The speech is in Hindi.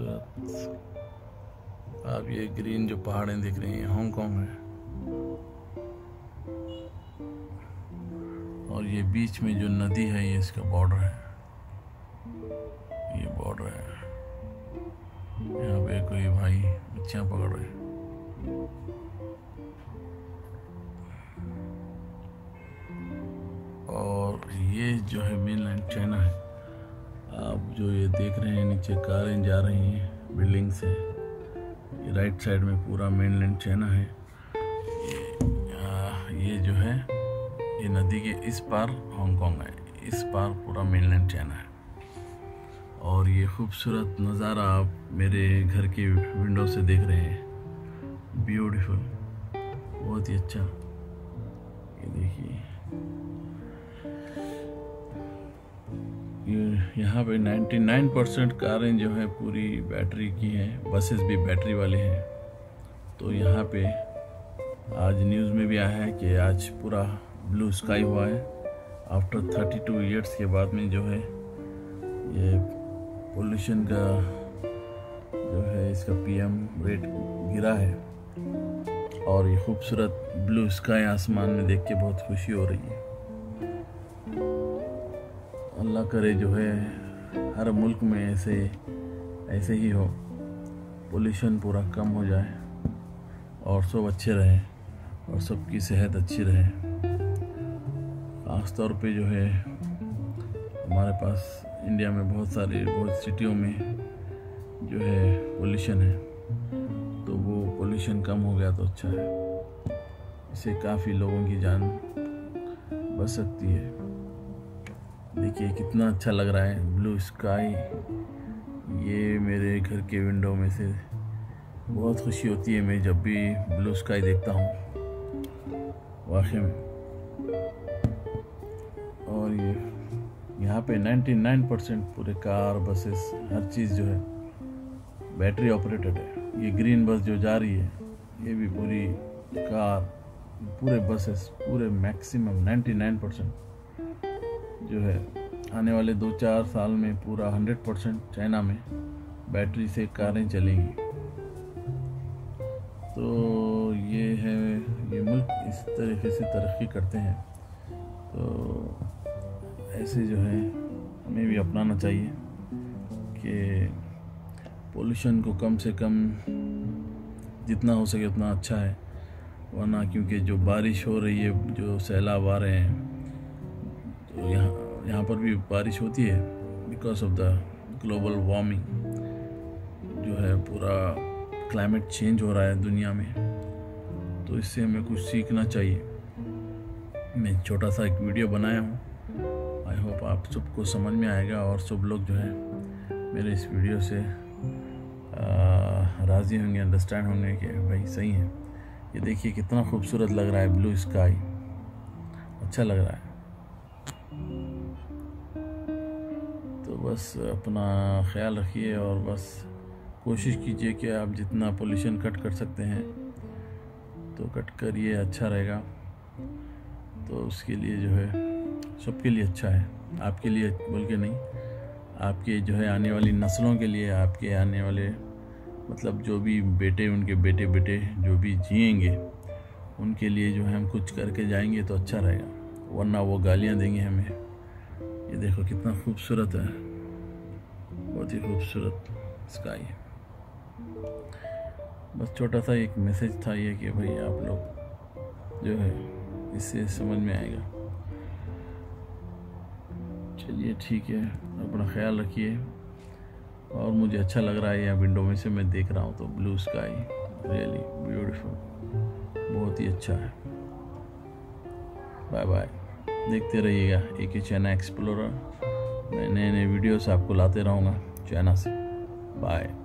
खूबसूरत आप ये ग्रीन जो पहाड़ें दिख रही हैं, हांगकांग है। और ये बीच में जो नदी है, ये इसका बॉर्डर है। ये बॉर्डर है। यहाँ पे कोई भाई मच्छियाँ पकड़ रहे और ये जो है मेनलैंड चाइना है। आप जो ये देख रहे हैं नीचे कारें जा रही हैं बिल्डिंग से ये राइट साइड में पूरा मेनलैंड चाइना है। ये, आ, ये जो है ये नदी के इस पार हांगकांग है। इस पार पूरा मेनलैंड चाइना है। और ये खूबसूरत नज़ारा आप मेरे घर के विंडो से देख रहे हैं। ब्यूटीफुल बहुत ही अच्छा। ये देखिए। यहाँ पे 99 परसेंट कारें जो है पूरी बैटरी की हैं बसेस भी बैटरी वाले हैं। तो यहाँ पे आज न्यूज़ में भी आया है कि आज पूरा ब्लू स्काई हुआ है। आफ्टर 32 ईयर्स के बाद में जो है, ये पोल्यूशन का जो है, इसका पीएम रेट गिरा है। और ये खूबसूरत ब्लू स्काई आसमान में देख के बहुत खुशी हो रही है। अल्लाह करे जो है, हर मुल्क में ऐसे ऐसे ही हो। पोल्यूशन पूरा कम हो जाए और सब अच्छे रहें और सबकी सेहत अच्छी रहे। ख़ास तौर पे जो है, हमारे पास इंडिया में बहुत सारे, बहुत सिटियों में जो है पोल्यूशन है। तो वो पोल्यूशन कम हो गया तो अच्छा है। इससे काफ़ी लोगों की जान बच सकती है। देखिए, कितना अच्छा लग रहा है। ब्लू स्काई ये मेरे घर के विंडो में से बहुत खुशी होती है, मैं जब भी ब्लू स्काई देखता हूँ। वाकई में। और ये, यहाँ पे 99 परसेंट पूरे कार बसेस हर चीज़ जो है बैटरी ऑपरेटेड है। ये ग्रीन बस जो जा रही है, ये भी पूरी कार पूरे बसेस पूरे मैक्सिमम 99 परसेंट जो है, आने वाले दो चार साल में पूरा 100 परसेंट चाइना में बैटरी से कारें चलेंगी। तो ये है, ये मुल्क इस तरीके से तरक्की करते हैं। तो ऐसे जो है, हमें भी अपनाना चाहिए कि पोल्यूशन को कम से कम जितना हो सके उतना अच्छा है। वरना क्योंकि जो बारिश हो रही है, जो सैलाब आ रहे हैं तो यहाँ यहाँ पर भी बारिश होती है because of the global warming जो है पूरा क्लाइमेट चेंज हो रहा है दुनिया में। तो इससे हमें कुछ सीखना चाहिए। मैं छोटा सा एक वीडियो बनाया हूँ। आई होप आप सबको समझ में आएगा और सब लोग जो है मेरे इस वीडियो से राज़ी होंगे अंडरस्टैंड होंगे कि भाई सही है। ये देखिए कितना खूबसूरत लग रहा है ब्लू स्काई अच्छा लग रहा है। तो बस अपना ख्याल रखिए और बस कोशिश कीजिए कि आप जितना पोल्यूशन कट कर सकते हैं तो कट करिए अच्छा रहेगा। तो उसके लिए जो है, सबके लिए अच्छा है, आपके लिए बोल के नहीं, आपके जो है आने वाली नस्लों के लिए, आपके आने वाले मतलब जो भी बेटे, उनके बेटे बेटे जो भी जिएँगे, उनके लिए जो है हम कुछ करके जाएँगे तो अच्छा रहेगा। वरना वो गालियाँ देंगे हमें। ये देखो कितना खूबसूरत है। बहुत ही खूबसूरत स्काई है। बस छोटा सा एक मैसेज था ये कि भाई आप लोग जो है, इससे समझ में आएगा। चलिए ठीक है, अपना ख्याल रखिए। और मुझे अच्छा लग रहा है यहाँ विंडो में से मैं देख रहा हूँ तो ब्लू स्काई रियली ब्यूटीफुल बहुत ही अच्छा है। बाय बाय देखते रहिएगा। एक ही चाइना एक्सप्लोरर। मैं नए नए वीडियोस आपको लाते रहूँगा। चाइना से। बाय।